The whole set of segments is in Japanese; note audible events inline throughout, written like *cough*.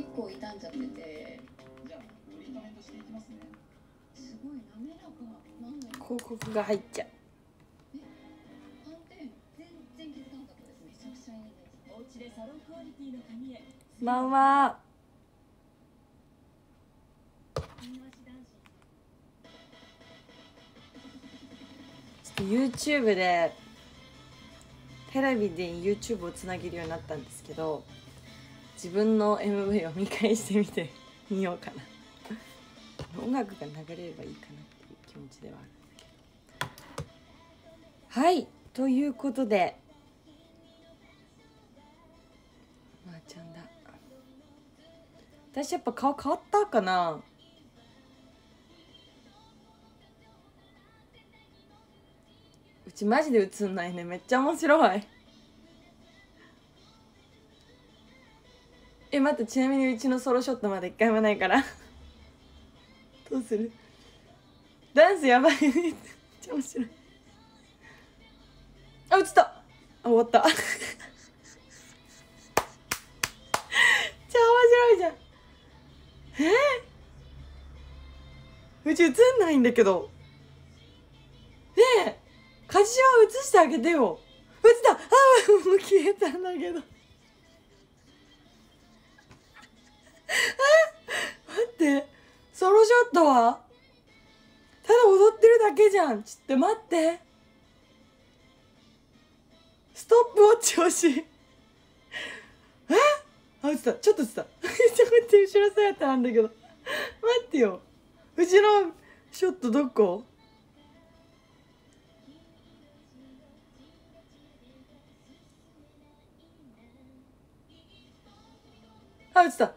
結構傷んじゃってて。じゃあトリートメントしていきますね。すごい滑らかな。んだ広告が入っちゃう。斑点全然気づかなかったです。めちゃくちゃいいです。お家でサロンクオリティの髪へ。こんばんは金足男子ちょっと YouTube でテレビで YouTube をつなげるようになったんですけど自分の MV を見返してみてみようかな。音楽が流れればいいかなっていう気持ちではあるんだけど。はいということで。まー、ちゃんだ。私やっぱ顔変わったかな。うちマジで映んないね。めっちゃ面白い。え待ってちなみにうちのソロショットまで一回もないから。どうする？ダンスやばい。めっちゃ面白い。あ映った。あ終わった。めっちゃ面白いじゃん。え？ー、うち映んないんだけど。ねえ。カジシワ映してあげてよ。映った。あーもう消えたんだけど。*laughs* 待って。ソロショットは？ただ踊ってるだけじゃん。ちょっと待って。ストップウォッチ欲しい。え？あ映った。ちょっと映った。*laughs* ちょっと待って後ろ姿なんだけど。待ってよ。うちのショットどこ？あ映った。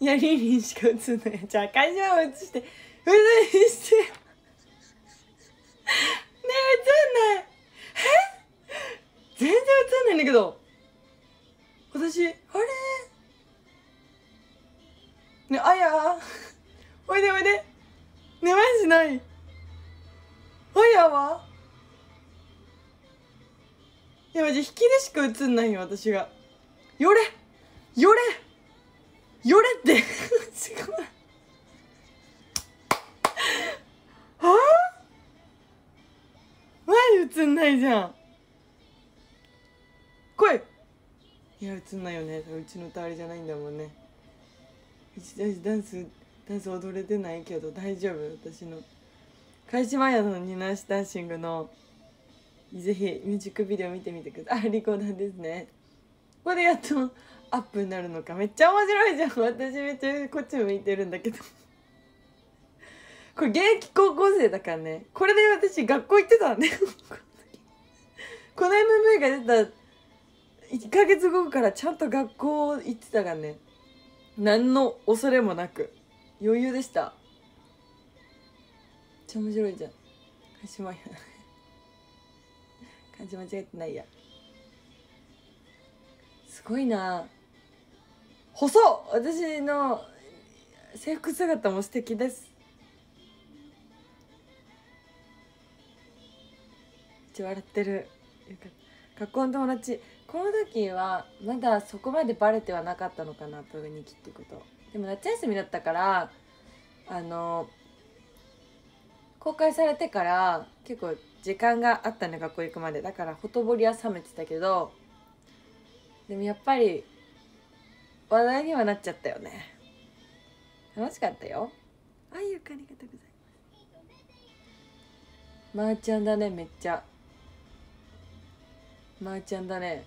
いやリンリンしか映んない。じゃあ会場を映して映して。ねえ映んない。え？全然映んないんだけど。私あれ？ねあや？おいでおいで。ねマジない。あやは？いやマジ引きでしか映んないよ私が。よれ！よれ！よれって。すごいは？あマジ映んないじゃん。来い。いや映んないよね。うちの歌わりじゃないんだもんね。うちダンスダンス踊れてないけど大丈夫。私の。開始前のニナシダンシングの。ぜひミュージックビデオ見てみてください。あリコーダーですね。これやっとアップになるのか。めっちゃ面白いじゃん。私めっちゃこっち向いてるんだけど。これ現役高校生だからね。これで私学校行ってたんね。*laughs* この MV が出た1ヶ月後からちゃんと学校行ってたからね。何の恐れもなく。余裕でした。めっちゃ面白いじゃん。鹿島や。*laughs* 漢字間違えてないや。すごいな。細っ。私の制服姿も素敵です。っち笑ってる。学校の友達。この時はまだそこまでバレてはなかったのかなプグニキってこと。でも夏休みだったからあの公開されてから結構時間があったね学校行くまで。だからほとぼりは冷めてたけど。でもやっぱり話題にはなっちゃったよね。楽しかったよ。あゆかありがとうございますまー、ちゃんだねめっちゃ。まー、ちゃんだね。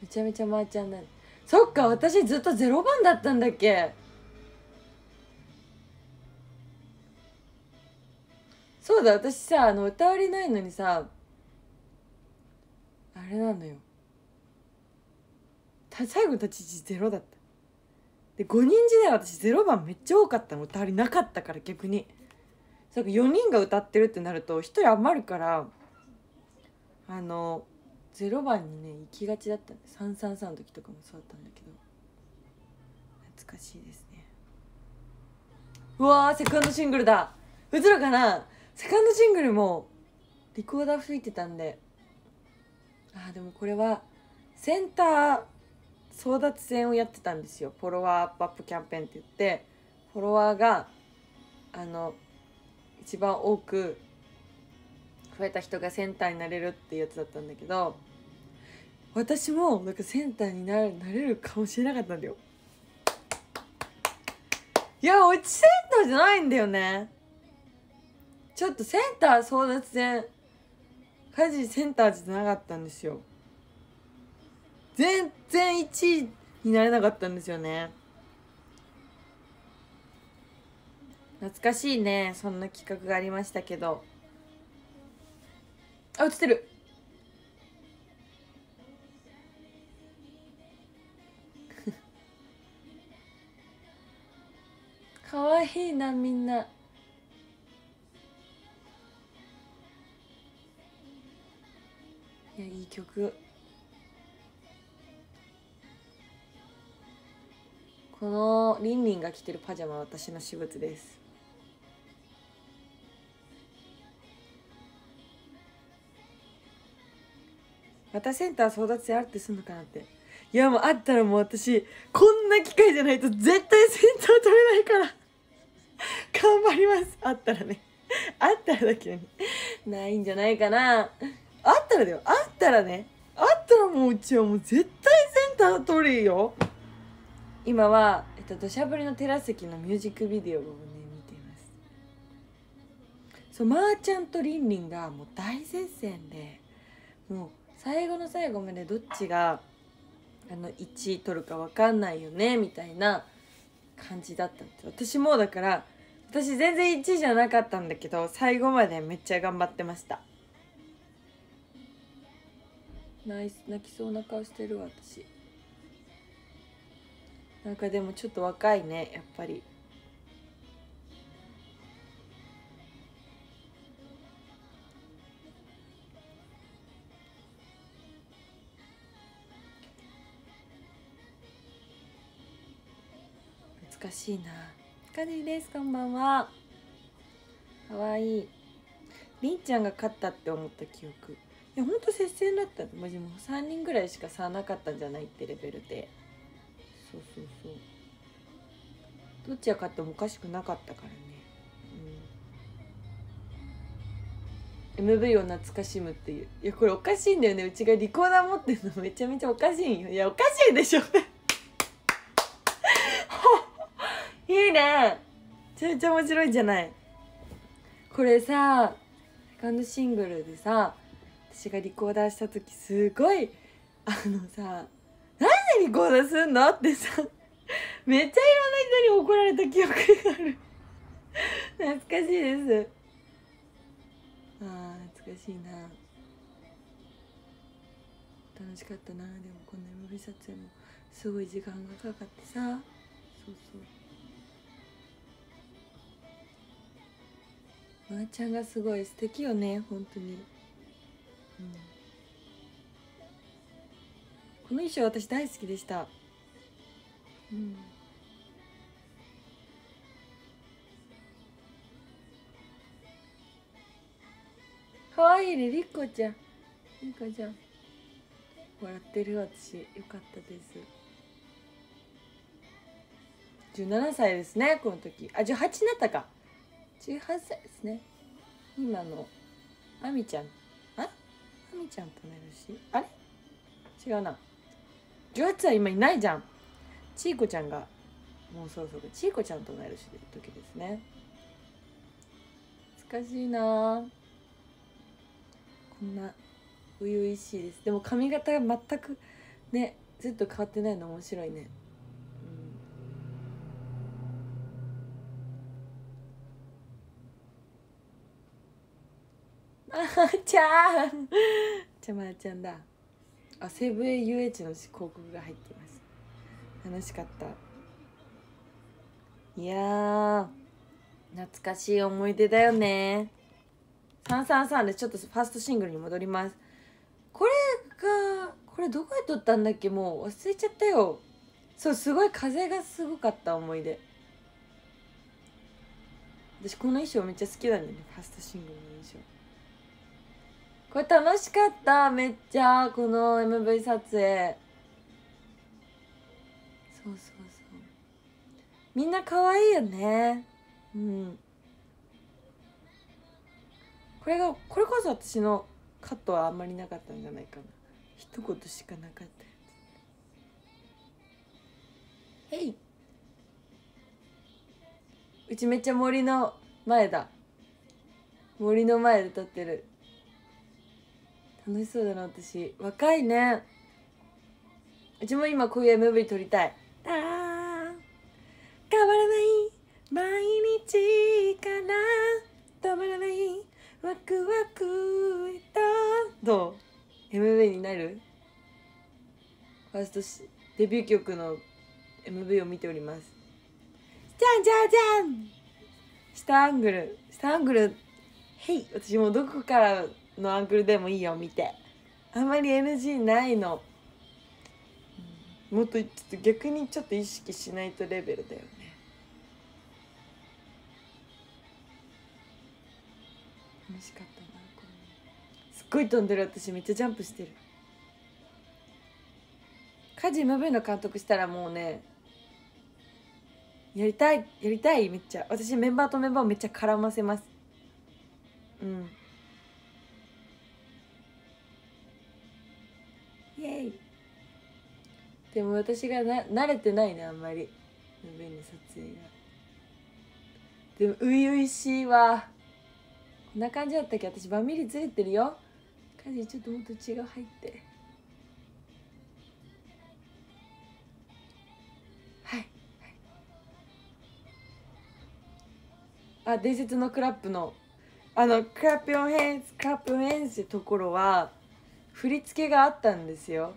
めちゃめちゃまー、ちゃんだね。そっか私ずっとゼロ番だったんだっけ。そうだ私さあの歌わりないのにさあれなのよ。た最後の立ち位置ゼロだった。で5人時代私ゼロ番めっちゃ多かったの。歌わりなかったから逆に。そうか4人が歌ってるってなると1人余るからあのゼロ番にね行きがちだったんで333の時とかもそうだったんだけど。懐かしいですね。うわーセカンドシングルだ。映るかな。セカンドシングルもリコーダー吹いてたんで。あーでもこれはセンター争奪戦をやってたんですよ。フォロワーアップアップキャンペーンって言って。フォロワーがあの一番多く増えた人がセンターになれるっていうやつだったんだけど私もなんかセンターになれなれるかもしれなかったんだよ。いやうちセンターじゃないんだよね。ちょっとセンター争奪戦家事センターじゃなかったんですよ。全然1位になれなかったんですよね。懐かしいねそんな企画がありましたけど。あ映ってる。*laughs* かわいいなみんな。いやいい曲。このリンリンが着てるパジャマは私の私物です。またセンター争奪戦あるってすんのかなって。いやもうあったらもう私こんな機会じゃないと絶対センター取れないから。頑張ります。あったらね。あったらだけどねないんじゃないかな。あったらだよ。あったらね。あったらもううちはもう絶対センター取るよ。今は、えっと、土砂降りのテラス席のミュージックビデオをね見ています。そうまー、ちゃんとりんりんがもう大接戦でもう最後の最後までどっちがあの1位取るか分かんないよねみたいな感じだったんです私もだから私全然1位じゃなかったんだけど最後までめっちゃ頑張ってました。ナイス泣きそうな顔してるわ私。なんかでもちょっと若いねやっぱり。懐かしいな。カジですこんばんは。かわいい。りんちゃんが勝ったって思った記憶。いやほんと接戦だったマジもう3人ぐらいしか差なかったんじゃないってレベルでそうそうそう。どっちが勝ってもおかしくなかったからね。うん。MV を懐かしむっていう。いやこれおかしいんだよね。うちがリコーダー持ってるの。めちゃめちゃおかしいんよ。いやおかしいでしょ。*laughs* いいね。めちゃめちゃ面白いじゃない。これさセカンドシングルでさ私がリコーダーした時すごいあのさなんでリコーダーすんの？ってさ。めっちゃいろんな人に怒られた記憶がある。懐かしいです。あー懐かしいな。楽しかったな。でもこの MV 撮影もすごい時間がかかってさ。そうそう。まー、ちゃんがすごい素敵よね本当に、うん、この衣装私大好きでした。うん。かわいいねりっこちゃん。りっこちゃん。笑ってる私よかったです。17歳ですねこの時。あ18になったか。18歳ですね。今のあみちゃん。あ？あみちゃんと同い年あれ？違うな。18歳今いないじゃん。ちいこちゃんがもうそろそろちいこちゃんと同い年で時ですね。懐かしいな。こんな初々しいです。でも髪型が全くねずっと変わってないの面白いね。あーちゃん。ちゃまーちゃんだ。あ西武 UH の広告が入っています。楽しかった。いや懐かしい思い出だよね。333でちょっとファーストシングルに戻ります。これがこれどこで撮ったんだっけ？もう忘れちゃったよ。そうすごい風がすごかった思い出。私この衣装めっちゃ好きなんだよね。ファーストシングルの衣装。これ楽しかっためっちゃこの MV 撮影。そうそうそう。みんな可愛いよね。うん。これがこれこそ私のカットはあんまりなかったんじゃないかな。一言しかなかった。やつへい。うちめっちゃ森の前だ。森の前で撮ってる。楽しそうだな私。若いね。うちも今こういう MV 撮りたい。あ変わらない。毎日から。止まらない。ワクワクへと。どう？MV になる？ファーストデビュー曲の MV を見ております。じゃんじゃんじゃん。下アングル。下アングル。へい私もどこからのアングルでもいいよ見て。あんまり NG ないの、もっとちょっと逆にちょっと意識しないとレベルだよね。楽しかったなこれ。すっごい飛んでる私。めっちゃジャンプしてる。家事 MV の監督したらもうねやりたいやりたいめっちゃ。私メンバーとメンバーをめっちゃ絡ませます。うん。でも私がな慣れてないねあんまり。MV の撮影が。でも初々しいわ。こんな感じだったっけ？私バミリずれてるよ。家事ちょっともっと血が入って。はいあ伝説のクラップの。あのクラップヨンヘンスクラップヨンヘンスってところは振り付けがあったんですよ。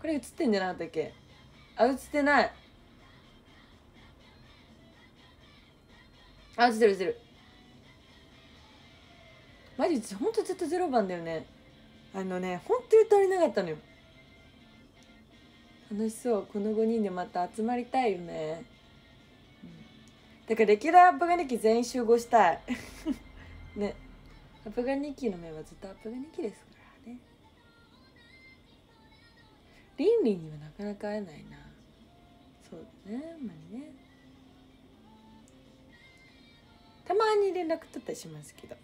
これ映ってんじゃなかったっけ？あ映ってない。あ映ってる映ってる。マジほんとずっとゼロ番だよね。あのねほんとに足りなかったのよ。楽しそう。この5人でまた集まりたいよね、だからレキュラーアップガニキ全員集合したい。*laughs* ね。アップガニキの面はずっとアップガニキですリンリンにはなかなか会えないな。そうだねあんまりね。たまに連絡取ったりしますけど。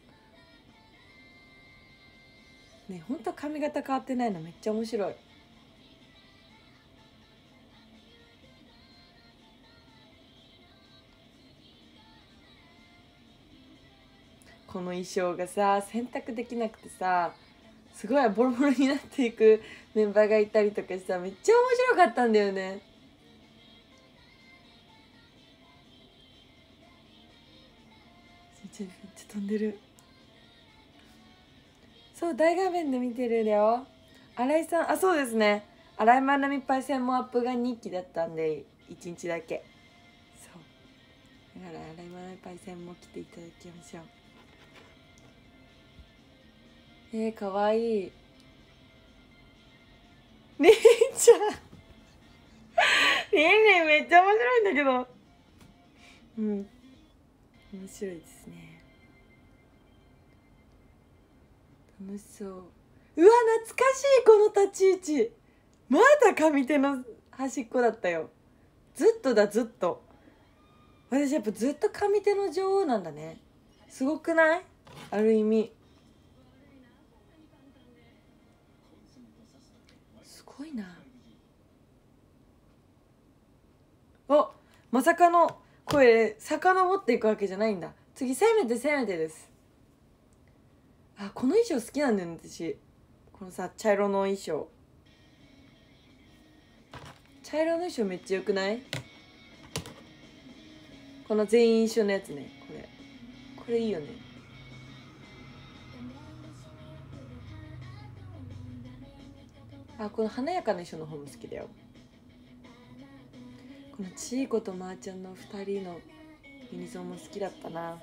ねほんと髪型変わってないのめっちゃ面白い。この衣装がさ洗濯できなくてさすごいボロボロになっていくメンバーがいたりとかしてさめっちゃ面白かったんだよね。めっちゃ飛んでる。そう大画面で見てるだよ。新井さんあそうですね。新井まなみパイセンもアップが日記だったんで1日だけ。そう。だから新井まなみパイセンも来ていただきましょう。えー、かわい。いりんちゃん。りんりんめっちゃ面白いんだけど。うん。面白いですね。楽しそう。うわ懐かしいこの立ち位置。まだ上手の端っこだったよ。ずっとだずっと。私やっぱずっと上手の女王なんだね。すごくない？ある意味すごいなおまさかのこれ遡っていくわけじゃないんだ。次攻めて攻めてです。あこの衣装好きなんだよね私。このさ茶色の衣装。茶色の衣装めっちゃよくない？この全員一緒のやつね。これ。これいいよね。あこの華やかな衣装の方も好きだよ。このちいことまーちゃんの2人のユニゾンも好きだったな、うん、あ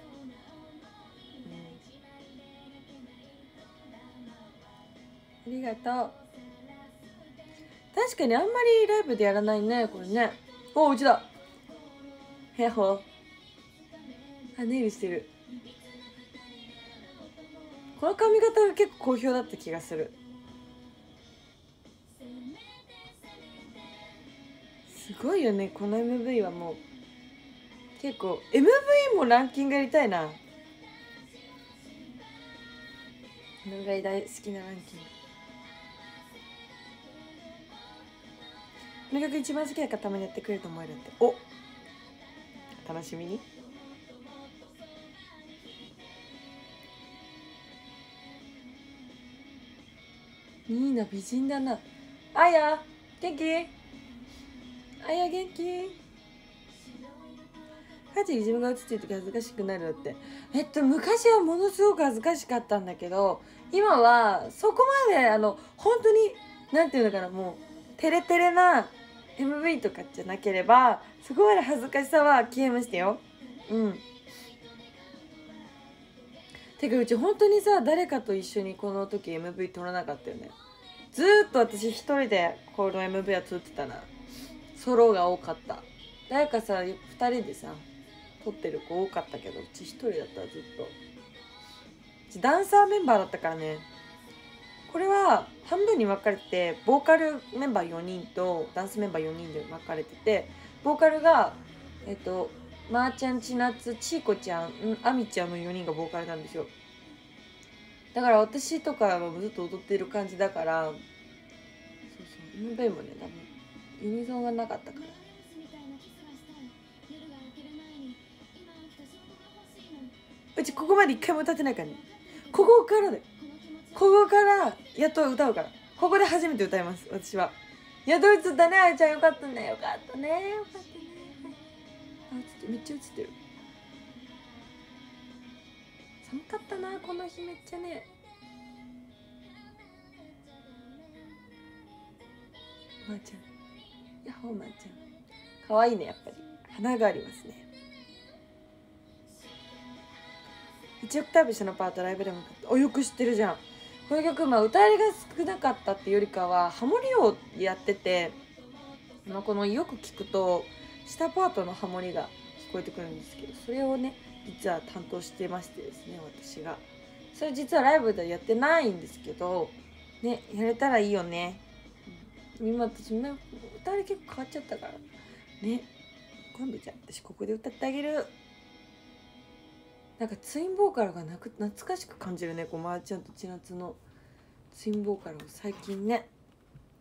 りがとう。確かにあんまりライブでやらないねこれね。おうちだ。へほあネイルしてる。この髪型が結構好評だった気がする。ごいよね。この MV はもう。結構 MV もランキングやりたいな。俺が大好きなランキング。とにかく一番好きだからたまにやってくれると思えるって。お。楽しみに。いいな美人だな。あや元気？あや元気。家事に自分が映ってる時恥ずかしくなるって。えっと昔はものすごく恥ずかしかったんだけど今はそこまであの本当になんていうのかなもうテレテレな MV とかじゃなければそこまで恥ずかしさは消えましたよ。うん。てかうち本当にさ誰かと一緒にこの時 MV 撮らなかったよね。ずっと私一人でこの MV は撮ってたな。ソロが多かった。誰かさ2人でさ撮ってる子多かったけどうち一人だったずっと。うちダンサーメンバーだったからね。これは半分に分かれてボーカルメンバー4人とダンスメンバー4人で分かれててボーカルがえっとまー、ちゃんちなつちーこちゃんんあみちゃんの4人がボーカルなんですよ。だから私とかはずっと踊ってる感じだからそうそう MV もね多分ユニゾンがなかったから。うちここまで一回も歌ってないからね。ここからでここからやっと歌うから。ここで初めて歌います私は。いやっと映ったね。あやちゃんよかったね。よかったね。よかったねあ映ってめっちゃ映ってる。寒かったなこの日めっちゃね。まー、ちゃん。ほーま、ちゃん。かわいいねやっぱり。花がありますね。1オクターブ下のパートライブでもおよく知ってるじゃん。この曲まあ歌いが少なかったっていうよりかはハモリをやってて、まあ、このよく聞くと下パートのハモリが聞こえてくるんですけどそれをね実は担当してましてですね私が。それ実はライブではやってないんですけどねやれたらいいよね。今私ね歌い結構変わっちゃったから。ね。今度じゃあ私ここで歌ってあげる。なんかツインボーカルがなく懐かしく感じるね。こうまー、ちゃんと千夏の。ツインボーカルを最近ね。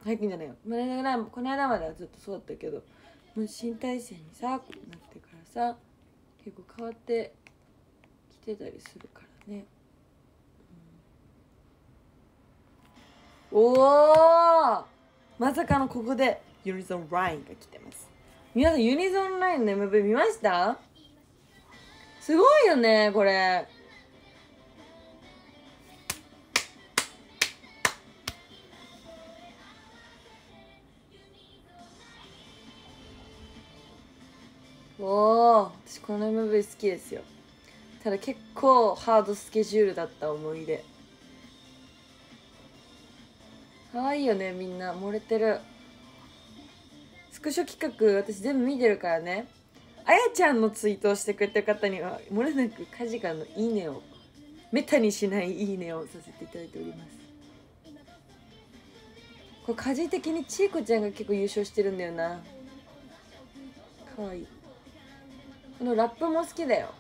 最近じゃないよ。この間まではずっとそうだったけど。もう新体制にさこうなってからさ結構変わってきてたりするからね、うん、おおまさかのここで。ユニゾンラインが来てます。皆さんユニゾンラインの MV 見ました？すごいよねこれ。おお私この MV 好きですよ。ただ結構ハードスケジュールだった思い出。可愛いよねみんな。漏れてる。スクショ企画私全部見てるからね。あやちゃんのツイートをしてくれた方にはもれなくカジカの「いいね」をめったにしない「いいね」をさせていただいております。これカジ的にちいこちゃんが結構優勝してるんだよな。かわいい。このラップも好きだよ。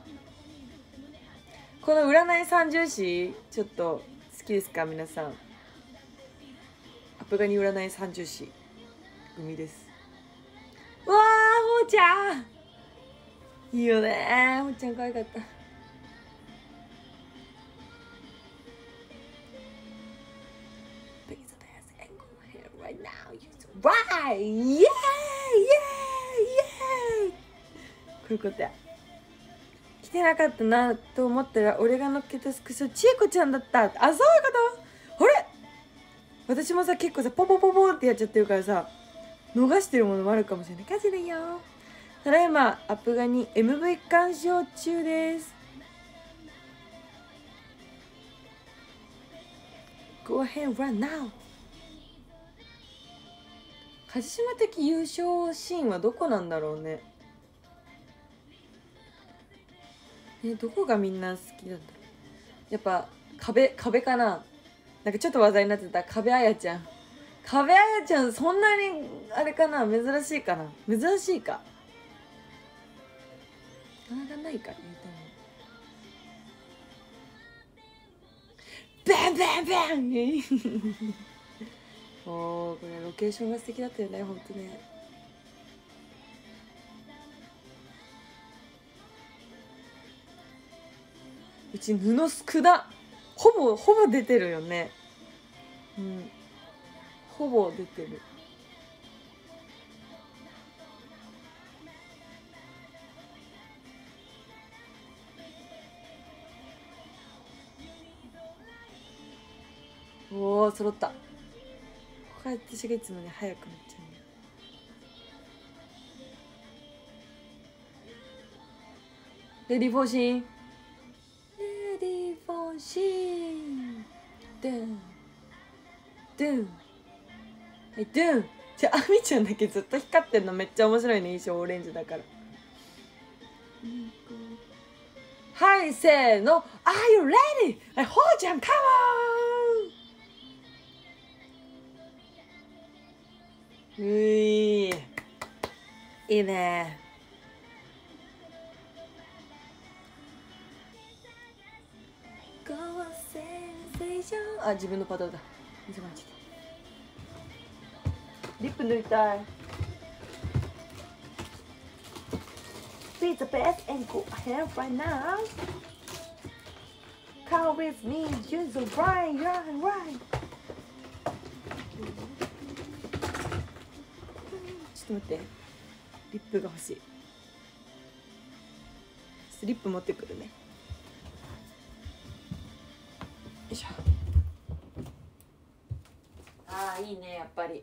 この占い三重詩ちょっと好きですか皆さん。アプガニ占い三重詩海です。わあもーちゃん。いいよね。もっちゃん可愛かった。わーイエーイイエーイイエーイこういうことや来てなかったなと思ったら俺が乗っけたスクショちえこちゃんだった。あそういうこと？あれ。私もさ結構さポポポポってやっちゃってるからさ。逃してるものもあるかもしれない。感じだよ。ただいまアップガニ MV 鑑賞中です。Go ahead run now. 鹿島的優勝シーンはどこなんだろうね。えどこがみんな好きなんだろう。やっぱ壁壁かな。なんかちょっと話題になってた壁あやちゃん。壁あやちゃんそんなにあれかな？珍しいかな？珍しいか？なかなかないか言うても。バンバンバン。*laughs* おーこれロケーションが素敵だったよねほんとね。うち布少なほぼほぼ出てるよね。うん。ほぼ出てる。おお揃った。ここから私がいつもね早くなっちゃうんだレディーフォーシン。レディーフォーシン。ドゥン。ドゥン。はいドゥンじゃああみちゃんだけずっと光ってんのめっちゃ面白いね衣装オレンジだから。はいせーの。Are you ready? はいほうちゃんカモンういいいね。あ自分のパドルだ。水が落ちてリップ塗りたい Be the best and go ahead right now Come with me, use the right, right, right ちょっと待ってリップが欲しいちょっとリップ持ってくるねよいしょああいいねやっぱり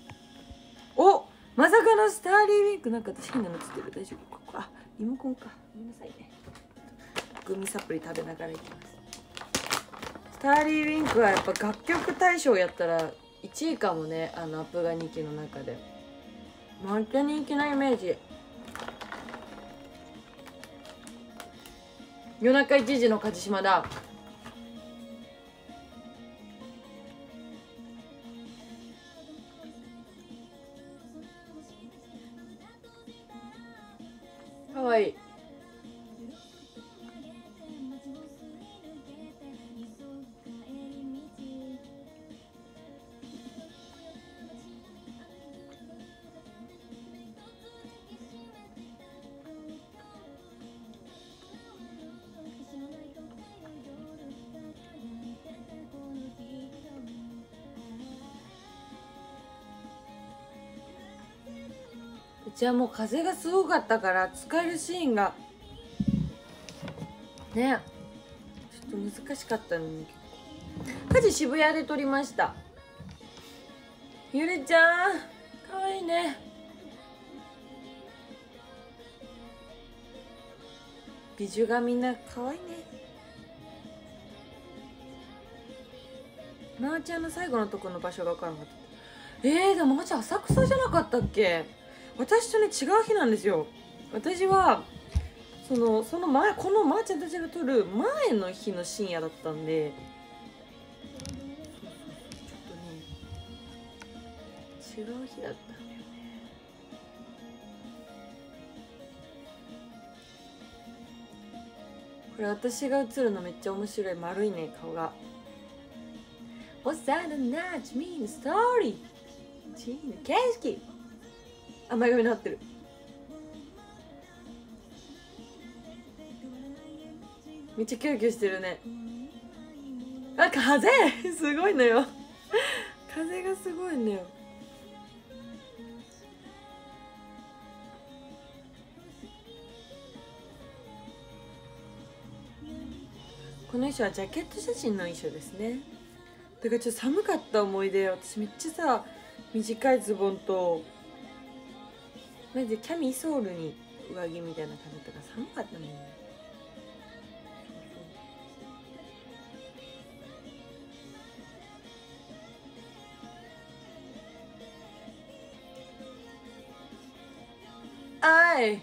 まさかのスターリーウィンクなんか私変なのつってる。大丈夫。ここ。あリモコンか。ごめんなさいね。グミサプリ食べながらいきます。スターリーウィンクはやっぱ楽曲大賞やったら1位かもね。あのアップが人気の中で。めっちゃ人気なイメージ。夜中1時の梶島だ。うちはもう風がすごかったから使えるシーンが。ね。ちょっと難しかったのに。家事渋谷で撮りました。ゆりちゃんかわいいね。美女がみんなかわいいね。まー、ちゃんの最後のとこの場所が分からなかった。えー、でもまーちゃん浅草じゃなかったっけ？私とね違う日なんですよ。私はそのその前このまーちゃんたちが撮る前の日の深夜だったんで。ちょっとね違う日だったんだよね。これ私が映るのめっちゃ面白い丸いね顔が。幼なじみのストーリーチーム景色あ前髪になってる。めっちゃキュンキュンしてるね。あ風？*laughs* すごいのよ。風がすごいのよ。この衣装はジャケット写真の衣装ですね。だからちょっと寒かった思い出。私めっちゃさ短いズボンとマジキャミソールに上着みたいな感じだったか寒かったもんね。あい。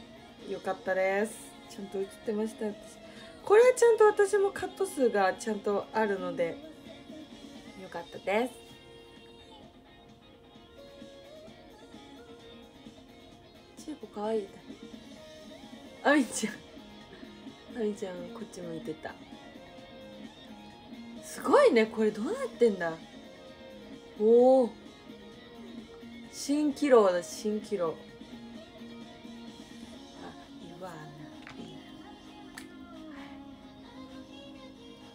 よかったです。ちゃんと映ってました。私。これはちゃんと私もカット数がちゃんとあるので。よかったです。チーコかわいいあみちゃん。あみちゃんこっち向いてた。すごいね。これどうなってんだ。おお蜃気楼だ。蜃気楼あイワ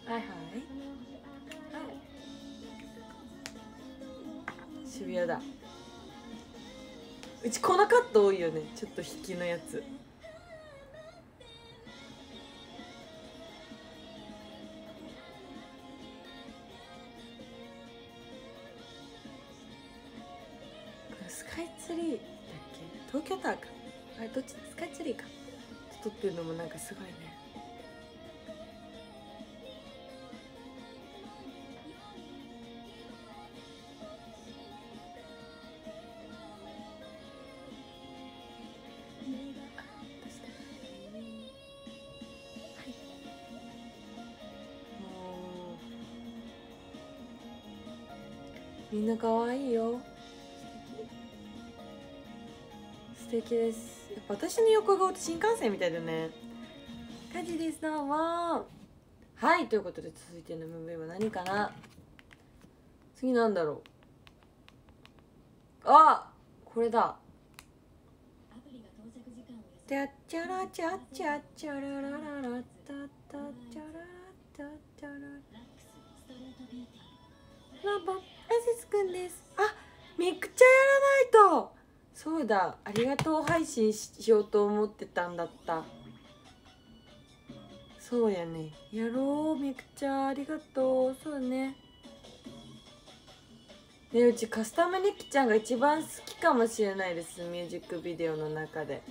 ナはいはい。はい。渋谷だ。うちこのカット多いよね。ちょっと引きのやつ。スカイツリーだっけ？東京タワーか。あれどっち？スカイツリーか。撮ってるのもなんかすごいね。みんな可愛いよ。素敵です。やっぱ私の横顔って新幹線みたいだね。感じですどうも。はいということで続いての MV は何かな？次なんだろう。あこれだ。チャッチャラチャッチャッチャララララタタチャラタチャラ。ラックスストレートビューティー。ラバアセスくんです。あミクチャやらないと。そうだ。ありがとう配信しようと思ってたんだった。そうやね。やろう。ミクチャありがとう。そうね。ねうちカスタムリキちゃんが一番好きかもしれないです。ミュージックビデオの中で。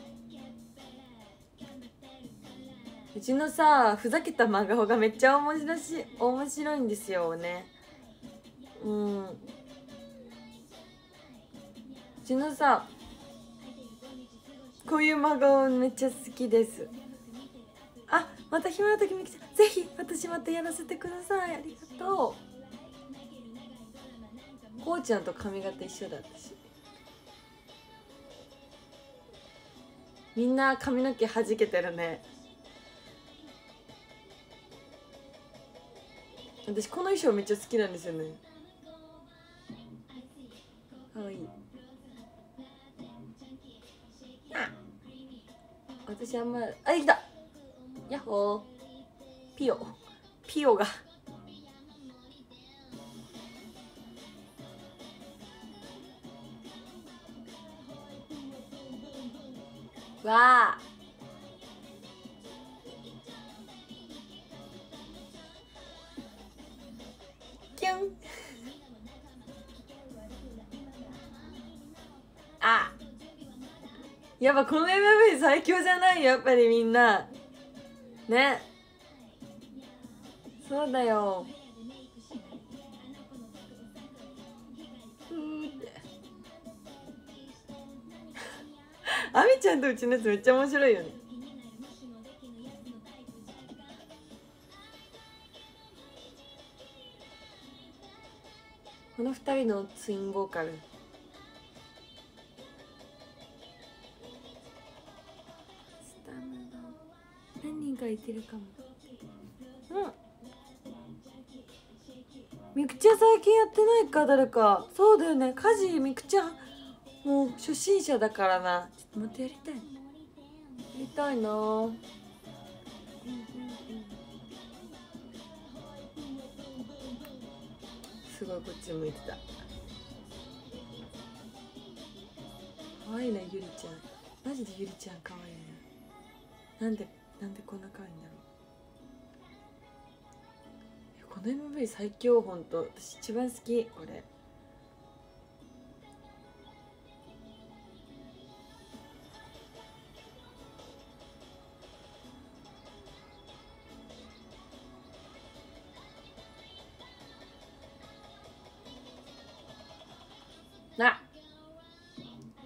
うちのさふざけた真顔がめっちゃ面白し面白いんですよね。うん。うちのさ。こういう真顔めっちゃ好きです。あまた暇な時みきちゃんぜひ私またやらせてください。ありがとう。こうちゃんと髪型一緒だったし。みんな髪の毛はじけてるね。私この衣装めっちゃ好きなんですよね。かわいい。あ私あんまあできた。ヤッホー。ピオ。ピオが。わあ。やっぱこの MV 最強じゃない？やっぱりみんな。ね。そうだよ。あみちゃんとうちのやつめっちゃ面白いよね。この二人のツインボーカル。てるかも。うん。みくちゃ最近やってないか誰か。そうだよね。家事みくちゃもう初心者だからな。ちょっとまたやりたいやりたいな。すごいこっち向いてた。可愛いねゆりちゃん。マジでゆりちゃん可愛いね。なんでなんでこんな可愛いんだろうこの MV 最強本当私一番好きこれ。な！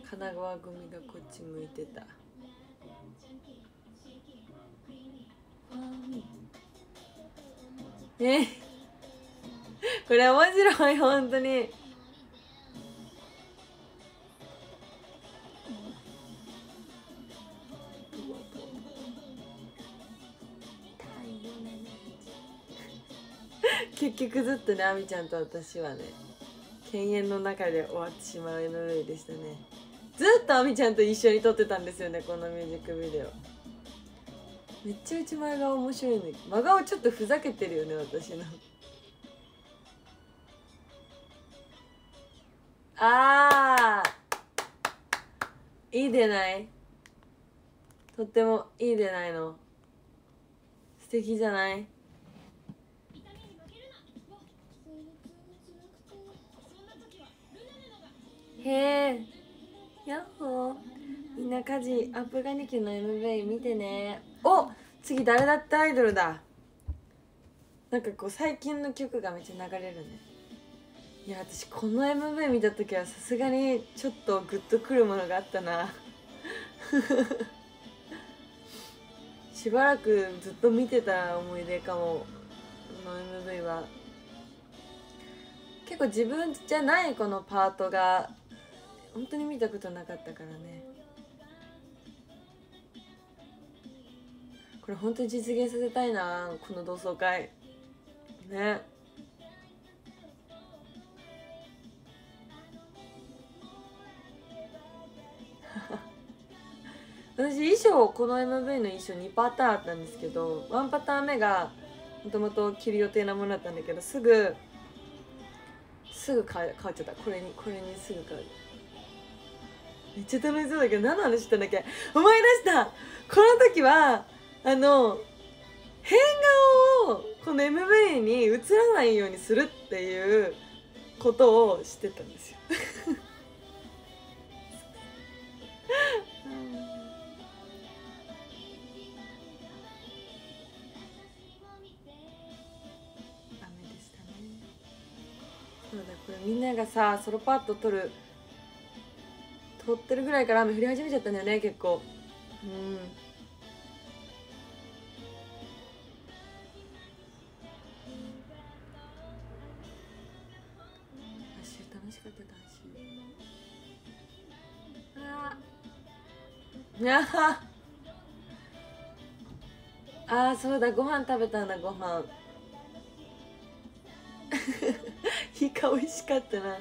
神奈川組がこっち向いてた。えこれ面白い本当に。*laughs* 結局ずっとねあみちゃんと私はね犬猿の中で終わってしまう MV でしたね。ずっとあみちゃんと一緒に撮ってたんですよねこのミュージックビデオ。めっちゃ内前顔面白いね。真顔ちょっとふざけてるよね私の。あー。いいでない。とってもいいでないの。素敵じゃない？へえやっほー。みんな家事アップガニキの MV 見てね。お次誰だってアイドルだ。なんかこう最近の曲がめっちゃ流れるね。いや私この MV 見た時はさすがにちょっとグッとくるものがあったな。*laughs* しばらくずっと見てた思い出かも。この MV は。結構自分じゃないこのパートが本当に見たことなかったからね。これ本当に実現させたいなこの同窓会。ね。*laughs* 私衣装この MV の衣装2パターンあったんですけど1パターン目がもともと着る予定なものだったんだけどすぐすぐ変え変わっちゃった。これにこれにすぐ変わる。めっちゃ楽しそうだけど何の話したんだっけ？思い出した。この時はあの変顔をこの MV に映らないようにするっていうことをしてたんですよ。ダメでしたね。そうだこれみんながさソロパッド撮る撮ってるぐらいから雨降り始めちゃったんだよね結構。うん。*laughs* ーいやーあそうだご飯食べたんだご飯。*laughs* イカ美味しかったな。*laughs*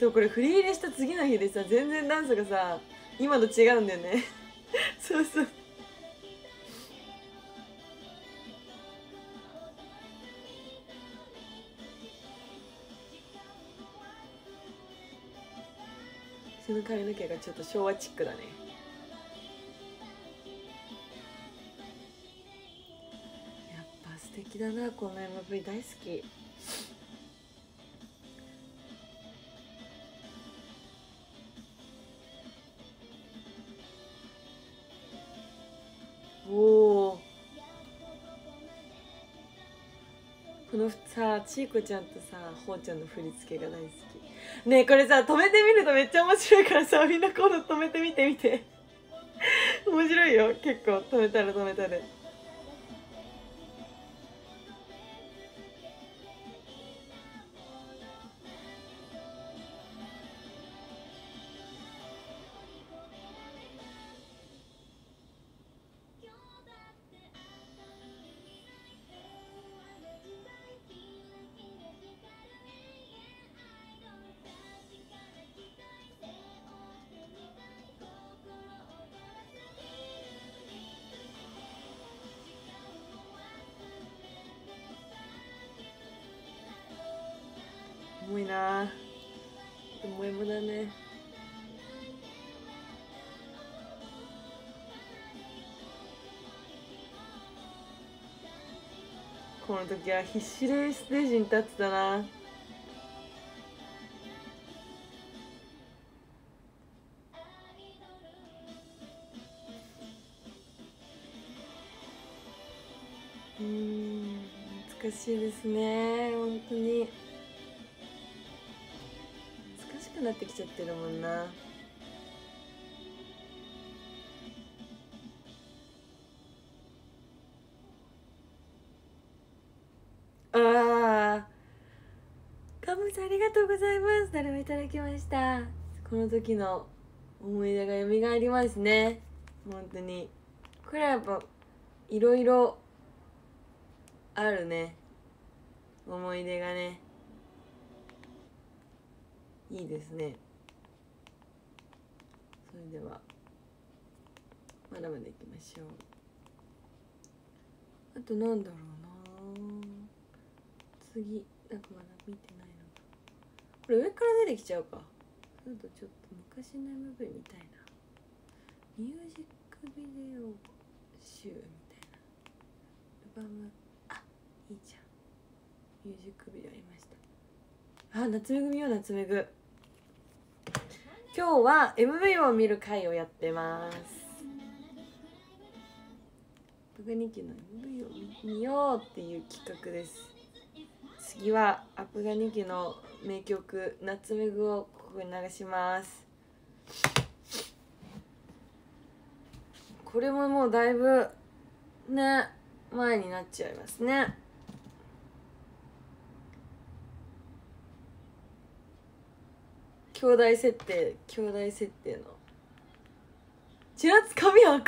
そうこれ振り入れした次の日でさ全然ダンスがさ今と違うんだよね。そうそう。髪の毛がちょっと昭和チックだね。やっぱ素敵だなこの MV 大好き。おおこのさちーこちゃんとさほうちゃんの振り付けが大好き。ねえこれさ止めてみるとめっちゃ面白いからさ *laughs* みんな今度止めてみてみて。面白いよ結構。止めたら止めたで。校の時は必死でステージに立ってたな。うん懐しいですね。本当に。難しくなってきちゃってるもんな。とうございます。誰もいただきました。この時の思い出が蘇りますね。本当に。これはやっぱいろいろあるね。思い出がね。いいですね。それではまだまだいきましょう。あとなんだろうな。次なんかまだ見てこれ上から出てきちゃうか。ちょっとちょっと昔の MV みたいな。ミュージックビデオ集みたいな。アルバム。あいいじゃん。ミュージックビデオありました。あ夏めぐ見よ夏めぐ今日は MV を見る回をやってます。アプガニキの MV を見ようっていう企画です。次はアプガニキの名曲「夏めぐ」をここに流します。これももうだいぶね前になっちゃいますね。兄弟設定兄弟設定の。千夏髪明る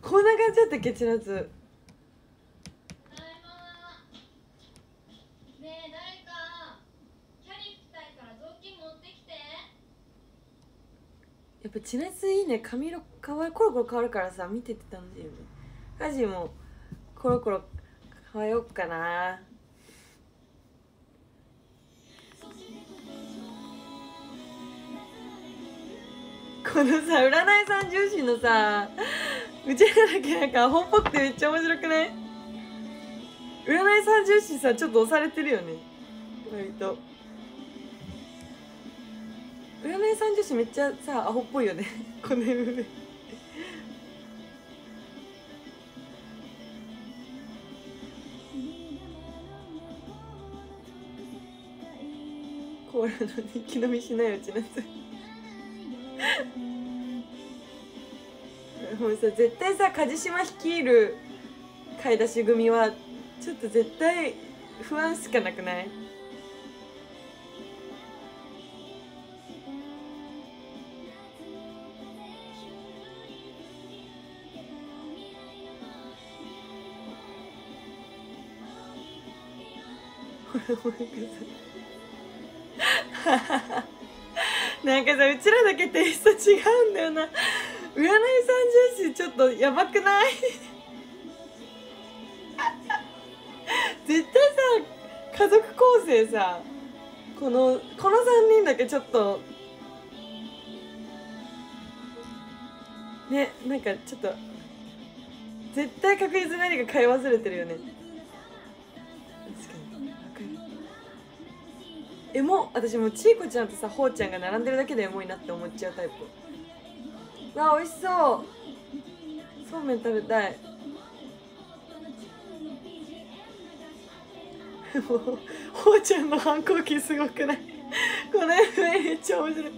こんな感じだったっけ千夏ただいまねえ誰かキャリーたいから雑巾持ってきてやっぱ千夏いいね。髪色変わるコロコロ変わるからさ見てて楽しいよね。家事もコロコロ変えよっかな。このさ占い三重心のさうちらだけなんかアホっぽくてめっちゃ面白くない？占い三重心さちょっと押されてるよね。割と。占い三重心めっちゃさアホっぽいよね。*laughs* この MV コーラの一気飲みしないうちのやつ。*laughs* もうさ絶対さ梶島率いる買い出し組はちょっと絶対不安しかなくない？*laughs* なんかさなんかさうちらだけテイスト違うんだよな。占い三重視ちょっとやばくない？*laughs* 絶対さ家族構成さこのこの3人だけちょっとねなんかちょっと絶対確実に何か買い忘れてるよね。エモ私もちいこちゃんとさほうちゃんが並んでるだけでエモいなって思っちゃうタイプ。わあ美味しそう。そうめん食べたい。も *laughs* うほうちゃんの反抗期すごくない？この MV めっちゃ面白い。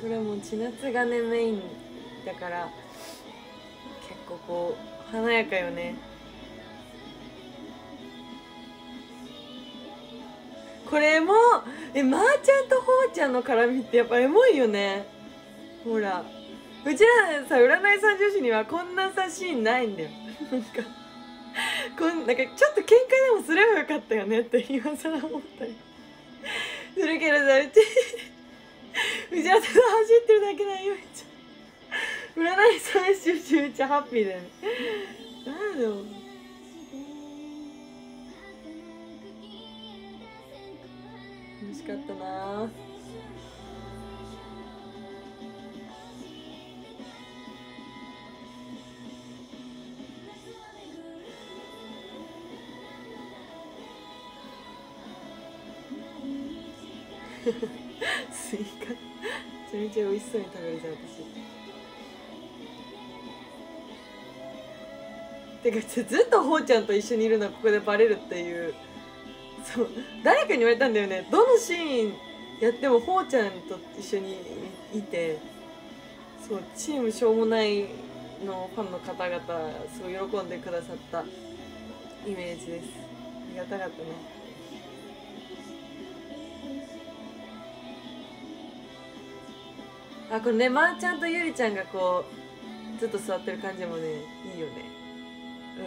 これもう千夏がねメインだから。結構こう華やかよね。これもえまー、ちゃんとほうちゃんの絡みってやっぱエモいよね。ほら。うちらさ占い三女子にはこんなさシーンないんだよ。なんかこんなんかちょっと喧嘩でもすればよかったよねって今更思ったり。するけどさうちうちはただ走ってるだけだよめっちゃ占い三女子めっちゃハッピーだよね。なんだろう楽しかったな。*laughs* スイカ。めちゃめちゃ美味しそうに食べるじゃん私。てかずっとほうちゃんと一緒にいるのはここでバレるっていう。そう。誰かに言われたんだよね。どのシーンやってもほうちゃんと一緒にいて。そうチームしょうもないのファンの方々すごい喜んでくださった。イメージです。ありがたかったね。あこれねまー、ちゃんとゆりちゃんがこうずっと座ってる感じもねいいよね。うん。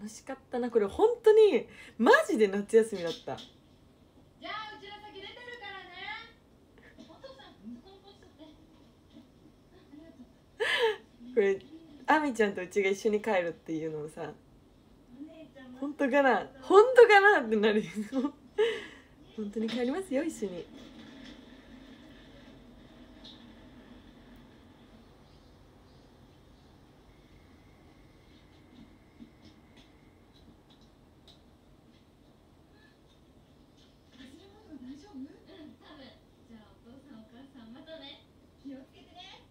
楽しかったなこれ。本当にマジで夏休みだった。じゃあうちら先出てるからね。お父さんこれあみちゃんとうちが一緒に帰るっていうのもさ本当かな？本当かな？ってなるよ本当に帰りますよ一緒に大丈夫うん多分じゃあお父さんお母さんまたね気をつけてね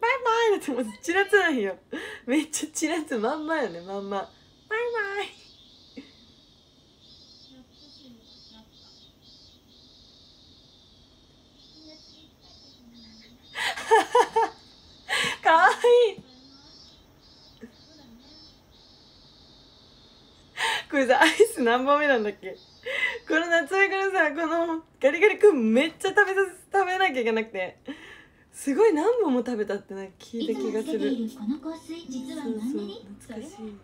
バイバイバイバイだってもうチラつないよ。めっちゃチラつまんまよねまんま。バイバイ。*laughs* かわいい。これさアイス何本目なんだっけ？この夏目からさこのガリガリ君めっちゃ食べさ食べなきゃいけなくて。すごい何本も食べたってなんか聞いた気がする。そうそう懐かしい。そうそう。懐かしい。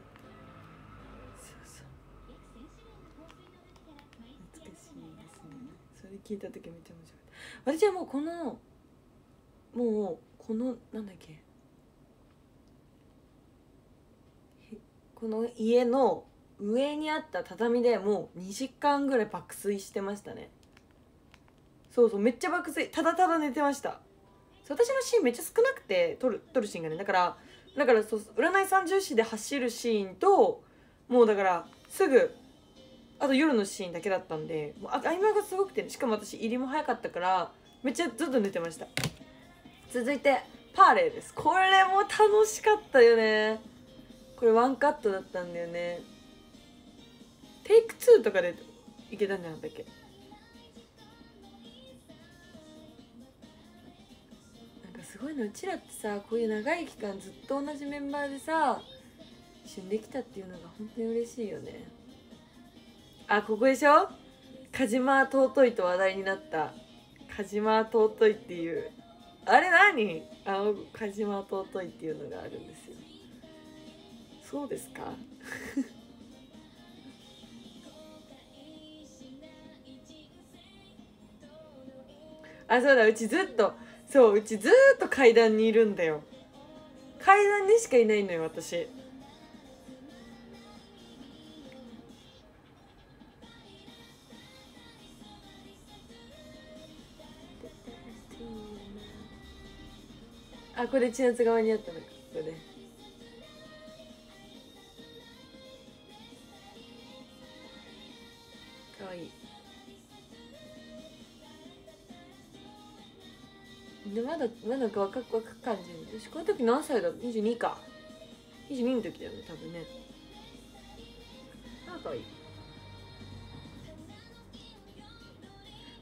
ですねそれ聞いた時めっちゃ面白かった。私はもうこのもうこのなんだっけ。この家の上にあった畳でもう2時間ぐらい爆睡してましたね。そうそうめっちゃ爆睡。ただただ寝てました。私のシーンめっちゃ少なくて撮る撮るシーンがねだからだからそう占い三重視で走るシーンともうだからすぐあと夜のシーンだけだったんでもうあ合間がすごくて、ね、しかも私入りも早かったからめっちゃずっと寝てました。続いてパーレーです。これも楽しかったよね。これワンカットだったんだよね。テイク2とかでいけたんじゃなかったっけ？すごいのうちらってさこういう長い期間ずっと同じメンバーでさ一緒にできたっていうのが本当に嬉しいよね。あここでしょ？カジマ尊いと話題になった。カジマ尊いっていう。あれ何？あのカジマ尊いっていうのがあるんですよ。そうですか？*laughs* あそうだ。うちずっとそううちずっと階段にいるんだよ。階段にしかいないのよ私。あこれ千夏側にあったの。でまだまだ若く若く感じる私この時何歳だ？22か。22の時だよね多分ね。あかわいい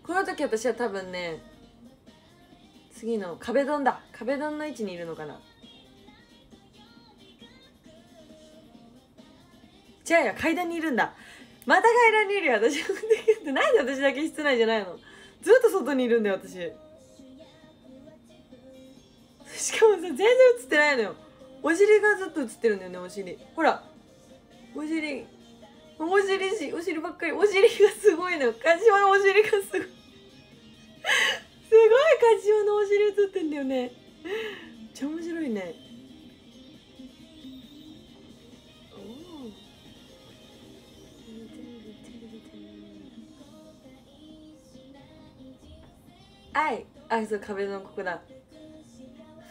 この時私は多分ね次の壁ドンだ。壁ドンの位置にいるのかな。違うよ階段にいるんだ。また階段にいるよ私。*laughs* なんで私だけ室内じゃないの？ずっと外にいるんだよ私しかもさ全然映ってないのよ。お尻がずっと映ってるんだよねお尻。ほら。お尻。お尻しお尻ばっかり。お尻がすごいのよ。カジマのお尻がすごい。*laughs* すごいカジマのお尻映ってんだよね。めっちゃ面白いね。おー。はい。あそう壁のここだ。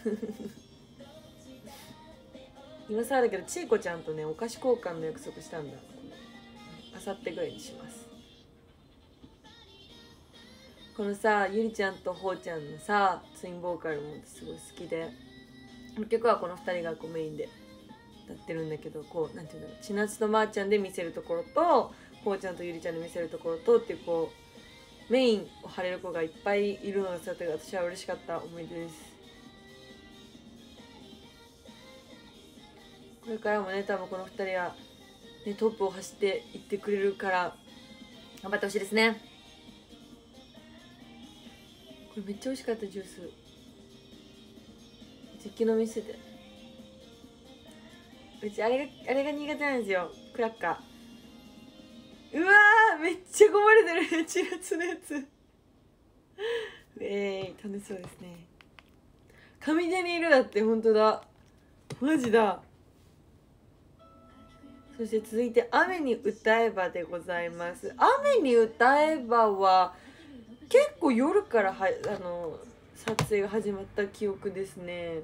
*laughs* 今更だけどちいこちゃんとねお菓子交換の約束したんだ。あさってぐらいにします。このさゆりちゃんとほうちゃんのさツインボーカルもすごい好きで。この曲はこの2人がこうメインで歌ってるんだけどこうなんていうんだろう千夏とまーちゃんで見せるところとほうちゃんとゆりちゃんで見せるところとっていうこうメインを張れる子がいっぱいいるのがさて私は嬉しかった思い出です。これからもね多分この2人は、ね、トップを走っていってくれるから頑張ってほしいですね。これめっちゃ美味しかったジュース。実機飲みしてて。うちあれがあれが苦手なんですよクラッカー。うわーめっちゃこぼれてる *laughs* 千夏のやつ。えー、楽しそうですね。上手にいるだって本当だ。マジだ。そして続いて「雨に歌えば」でございます「雨に歌えば」は結構夜からはあの撮影が始まった記憶ですね。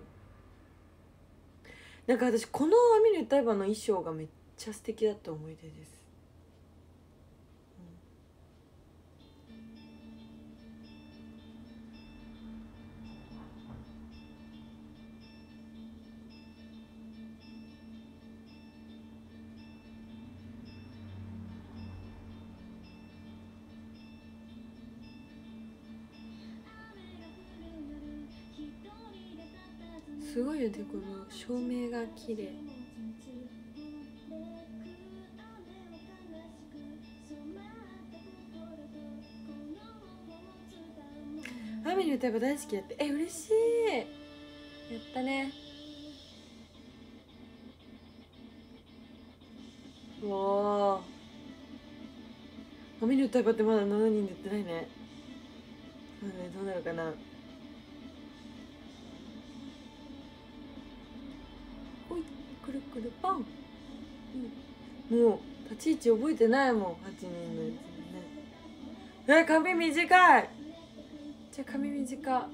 なんか私この「雨に歌えば」の衣装がめっちゃ素敵だった思い出です。すごいよねこの照明が綺麗。雨に歌えば大好きだって。え嬉しい。やったね。うわあ。雨に歌えばってまだ7人でやってないね。そうねどうなるかな。くるパン、うん、もう立ち位置覚えてないもん。8人のやつもね。え髪短い。じゃあ髪短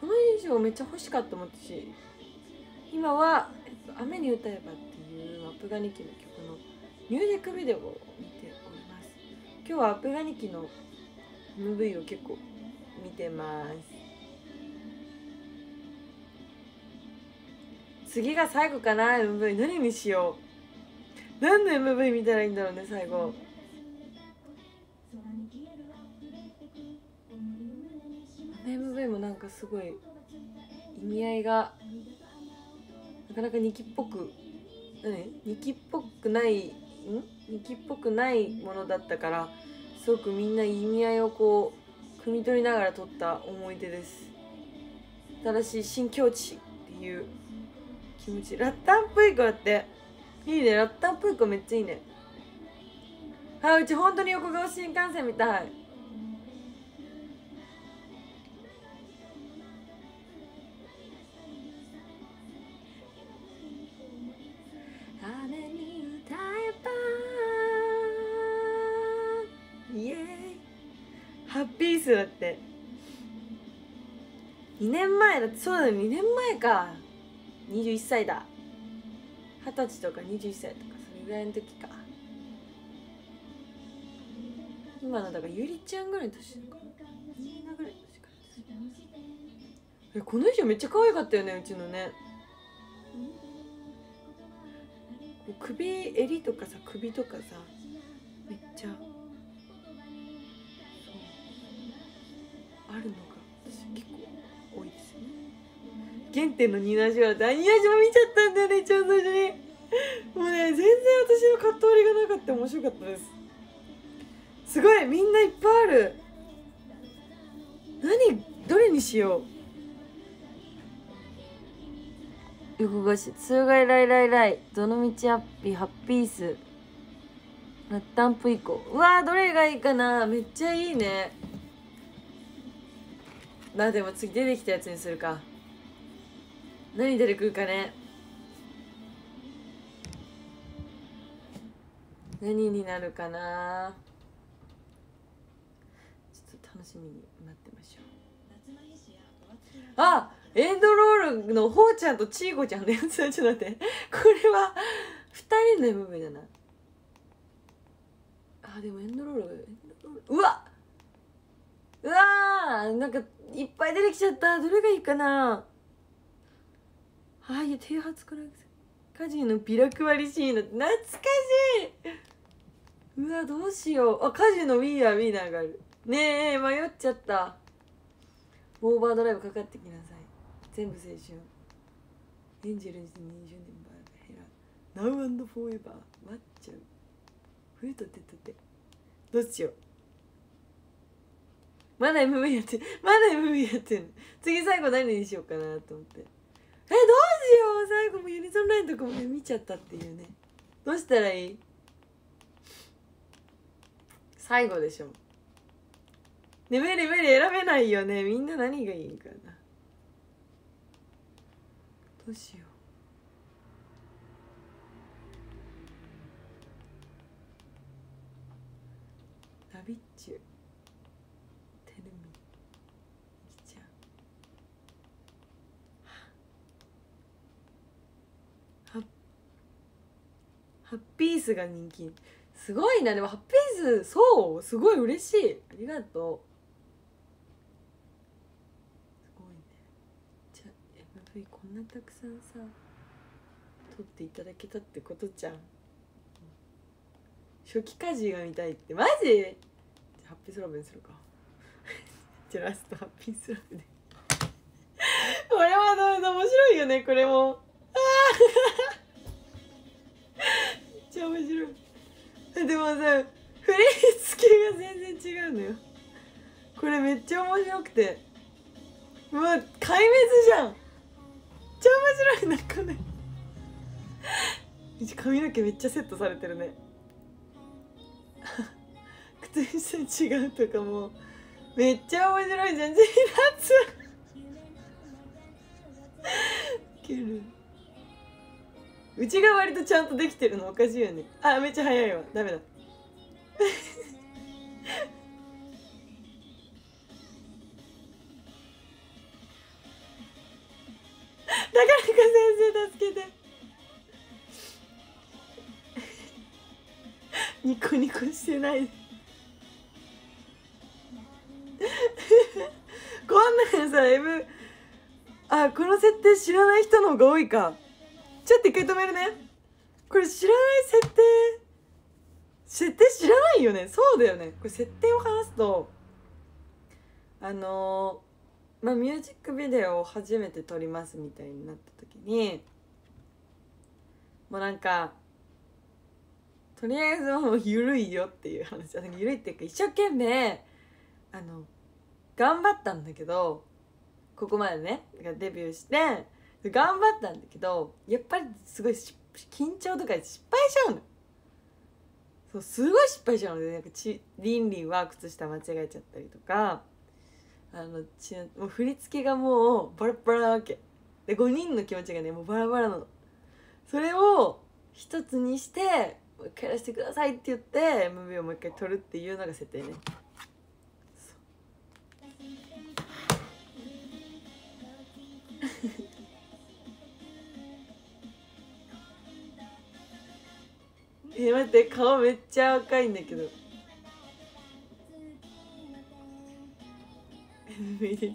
この衣装めっちゃ欲しかったもん私。今は「、雨に歌えば」ってい。うアップガニキの曲のミュージックビデオを見ております今日はアップガニキの MV を結構見てます次が最後かな MV 何にしよう何の MV 見たらい。い。んだろうね最後あの MV もなんかすごい。意味合い。がなかなか日記っぽく何？日記っぽくないん？日記っぽくないものだったからすごくみんな意味合いをこう汲み取りながら撮った思い出です。新しい新境地っていう気持ち。ラッタンプイコだっていいね。ラッタンプイコめっちゃいいね。あうち本当に横川新幹線みたい。ハッピースだって。2年前だってそうだよ2年前か。21歳だ。二十歳とか21歳とかそれぐらいの時か。今のだからゆりちゃんぐらいの年なのかな。ぐらいの年かえこの衣装めっちゃ可愛かったよねうちのね。こう首襟とかさ首とかさめっちゃあるのが私結構多いですよね。原点のニナジはダニヤジも見ちゃったんだよね一番最初に。もうね全然私のカット割りがなかった面白かったです。すごいみんないっぱいある。何どれにしよう。横がし通外ライライライどのみちハッピーハッピース。ラッタンプ以降うわーどれがいいかな。めっちゃいいね。まあでも次出てきたやつにするか。何出てくるかね。何になるかな。ちょっと楽しみに待ってましょう。あエンドロールのほうちゃんとちーこちゃんのやつ。ちょっと待って。これは2人の MV だな。あでもエンドロールエンドロールうわっ！うわー！なんかいっぱい出てきちゃった。どれがいいかな？はい低発クラクカジのビラ配りシーン懐かしい。うわどうしよう。あカジのウィーアーウィーナーがあるねえ迷っちゃった。オーバードライブかかってきなさい。全部青春。エンジェルズ20年バーヘラ Now and Forever 待っちゃう。冬とってとってどうしよう。まだ MV やってまだ MV やってる次最後何にしようかなと思って。えどうしよう。最後もユニゾンラインとかもね見ちゃったっていうね。どうしたらいい？最後でしょ。ね無理無理選べないよね。みんな何がいいかな。どうしようラビッチュテルミきちゃんハハッピースが人気。すごいな。でもハッピースそうすごい嬉しい。ありがとう。すごいね。じゃあ MV こんなたくさんさ撮っていただけたってことじゃん。初期家事が見たいって。マジ？じゃハッピースラブにするか。*laughs* じゃあラストハッピースラブで。これはどう面白いよねこれも。あー。めっちゃ面白い。でもさ振り付けが全然違うのよ。これめっちゃ面白くて。うわ壊滅じゃん。めっちゃ面白いなこれうち髪の毛めっちゃセットされてるね。*laughs* 靴下違うとかもめっちゃ面白い。じゃんジーナツウケる。うちが割とちゃんとできてるのおかしいよね。あめっちゃ早いわ。ダメだ。高中先生助けて。ニコニコしてない。こんなんさ M あこの設定知らない人の方が多いか。ちょっと一回止めるね。これ知らない設定。設定知らないよね。そうだよね。これ設定を話すとあのーまあミュージックビデオを初めて撮りますみたいになった時にもうなんかとりあえずもう緩いよっていう話。緩いっていうか一生懸命あの頑張ったんだけどここまでねデビューして頑張ったんだけどやっぱりすごい緊張とかで失敗しちゃうの。そうすごい失敗しちゃうのでなんかちリンリンは靴下間違えちゃったりとかあのちもう振り付けがもうバラバラなわけ。で5人の気持ちがねもうバラバラなの。それを一つにしてもう一回やらせてくださいって言って MV をもう一回撮るっていうのが設定ね。え待って顔めっちゃ赤いんだけど。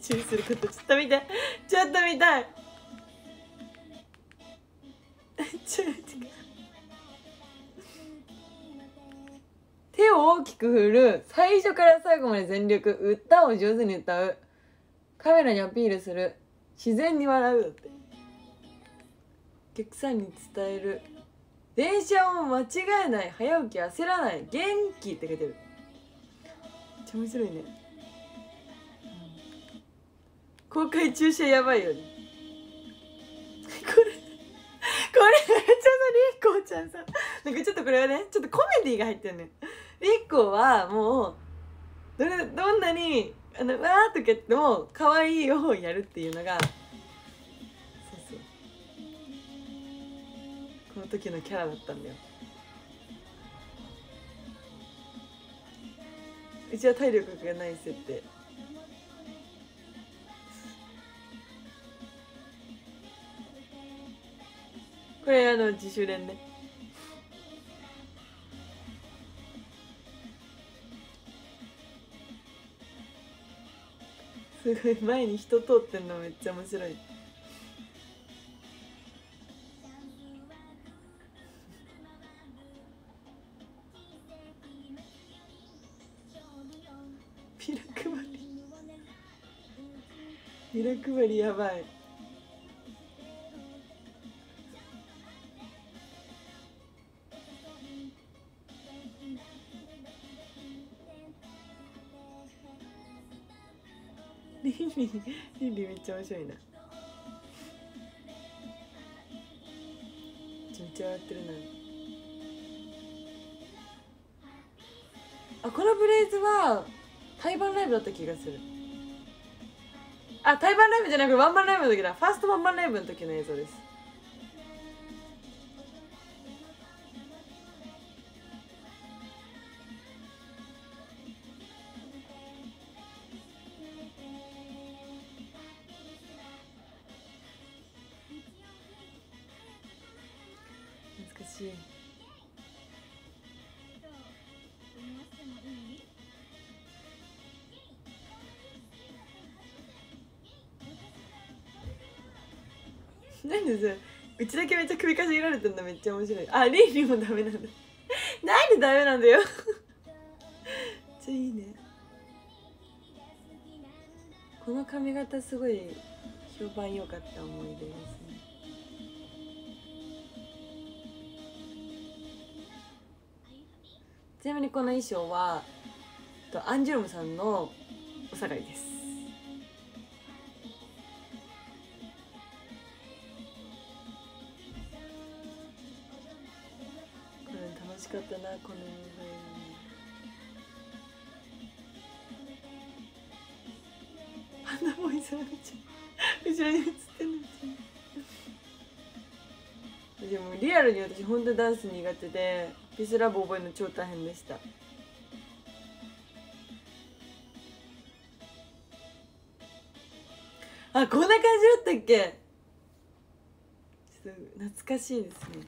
注意すること。ちょっと見て。ちょっと見たい。ちょっと手を大きく振る。最初から最後まで全力。歌を上手に歌う。カメラにアピールする。自然に笑うって。お客さんに伝える。電車を間違えない早起き焦らない元気って書いてる。めっちゃ面白いね、うん公開駐車やばいよね。*laughs* これこれめっちゃさりっこちゃんさなんかちょっとこれはねちょっとコメディが入ってるねりっこはもうどれどんなにあのわーっとか言っても可愛いをやるっていうのがこの時のキャラだったんだよ。うちは体力がない設定。これあの自主練ね。すごい前に人通ってんのめっちゃ面白い。ビラ配りやばい。リンリンリンリンめっちゃ面白いなめちゃめちゃ笑ってるなあこのフレーズは対バンライブだった気がするあ対バンライブじゃなくワンマンライブの時だ。ファーストワンマンライブの時の映像です。なんでさうちだけめっちゃ首かしげられてんだめっちゃ面白い。あリリもダメなんだ。*laughs* なんでダメなんだよ。*laughs* めっちゃいいね。この髪型すごい評判良かった思い出ですね。ちなみにこの衣装はアンジュルムさんのお下がりです。パンダボーイさん後ろに映ってんでもリアルに私本当ダンス苦手でピスラブ覚えるの超大変でした。あこんな感じだったっけ？ちょっと懐かしいですね。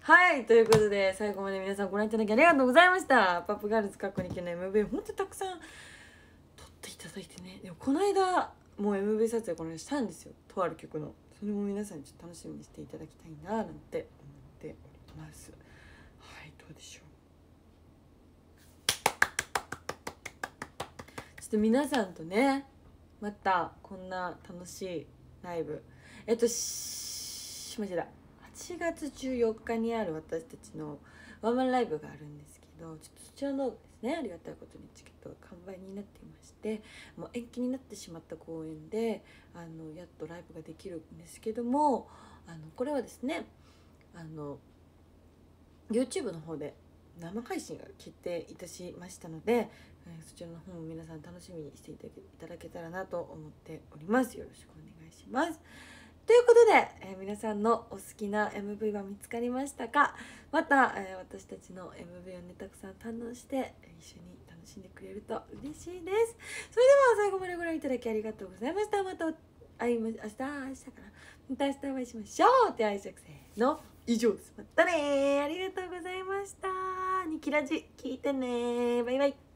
はいということで最後まで皆さんご覧いただきありがとうございました。パップガールズ過去にけの MV 本当にたくさん撮っていただいてね。でもこの間もう MV 撮影この間したんですよ。とある曲の。それも皆さんにちょっと楽しみにしていただきたいななんて思っております。はいどうでしょう。ちょっと皆さんとねまたこんな楽しいライブ。えっとし間違えた。8月14日にある私たちのワンマンライブがあるんですけどちょっとそちらのですね。ありがたいことにチケットが完売になっていましてもう延期になってしまった公演であのやっとライブができるんですけどもあのこれはですねあの YouTube の方で生配信が決定いたしましたので、えそちらの方も皆さん楽しみにしていただけたらなと思っております。よろしくお願いします。ということで、えー皆さんのお好きな MV は見つかりましたか？また、えー私たちの MV をねたくさん堪能して一緒に楽しんでくれると嬉しいです。それでは最後までご覧いただきありがとうございました。また会いま明日明日かな。また明日お会いしましょう。って挨拶せの以上です。またねー。ありがとうございました。ニキラジ聞いてねー。バイバイ。